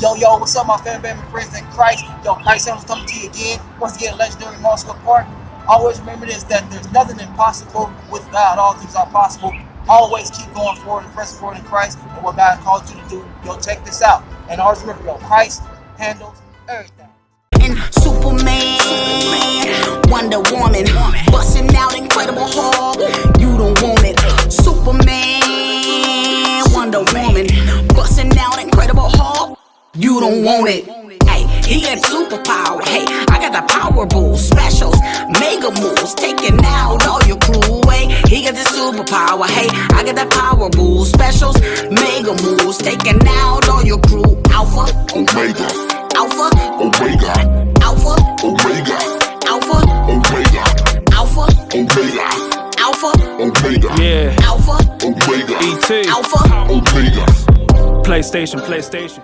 Yo, yo, what's up, my family and friends in Christ? Yo, Christ Handles coming to you again. Once again, legendary Moscow Park. Always remember this that there's nothing impossible with God. All things are possible. Always keep going forward and pressing forward in Christ and what God called you to do. Yo, check this out. And always remember, yo, Christ handles everything. And Superman, Wonder Woman, busting out Incredible Hulk. You don't want it. Superman, Wonder Woman, busting out Incredible Hulk. You don't want it. Hey, he got superpower. Hey, I got the power boost specials, mega moves, taking out all your crew. Hey, he got the superpower. Hey, I got the power boost specials, mega moves, taking out all your crew. Alpha, Omega, Alpha, Omega, Alpha, Omega, Alpha, Omega, Alpha, Omega, Alpha, Omega, Yeah, Alpha, Omega, ET, Alpha. Omega. PlayStation, PlayStation.